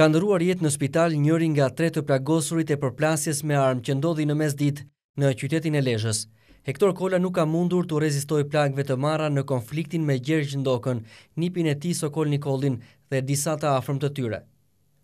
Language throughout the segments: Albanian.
Ka ndërruar jetë në spital njëri nga tre të plagosurit e përplasjes me armë që ndodhi në mesditë në qytetin e Lezhës. Hektor Kola nuk ka mundur t'u rezistojë plagëve të marra në konfliktin me Gjergj Ndokën, nipin e tij Sokol Nikollin dhe disa të afërm të tyre.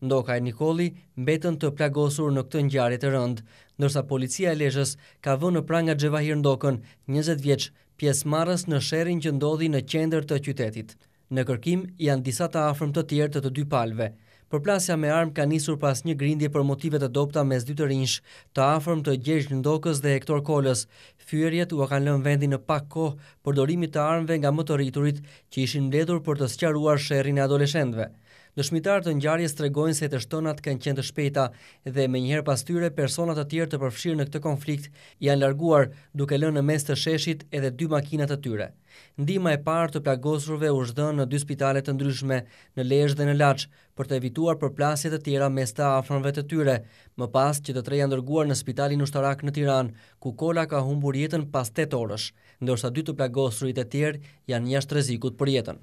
Ndoka e Nikolli mbetën të plagosur në këtë ngjarje të rëndë, ndërsa Policia e Lezhës ka vënë në pranga Xhevahir Ndokën, njëzet vjeç, pjesëmarrës në sherrin që ndodhi në qendër të qytetit. Në kërkim janë disa të afërm të tjerë të të dy palëve. Përplasja me armë ka nisur pas një grindje për motive të dobëta mes dy të rinjsh të afërm të Gjergj Ndokës dhe Hektor Kolës. Fyerjet ua kanë lënë vendin në pak kohë përdorimit të armëve nga më të rriturit që ishin mbledhur për të sqaruar sherrin e adoleshentëve. Dëshmitarë të ngjarjes tregojnë se të shtënat kanë qenë të shpejta dhe menjëherë pas tyre persona të tjerë të përfshirë në këtë konflikt janë larguar, duke lënë në mes të sheshit edhe dy makina të tyre. Ndihma e parë të plagosurve u është dhënë në dy spitale të ndryshme, në Lezhë dhe në Laç, për të evituar përplasje të tjera mes të afërmve të tyre. Më pas, që të tre janë dërguar në Spitalin Ushtarak në Tiranë, ku Kola ka humbur jetën pas tetë orësh, ndërsa dy të plagosurit e tjerë janë jashtë rrezikut për jetën.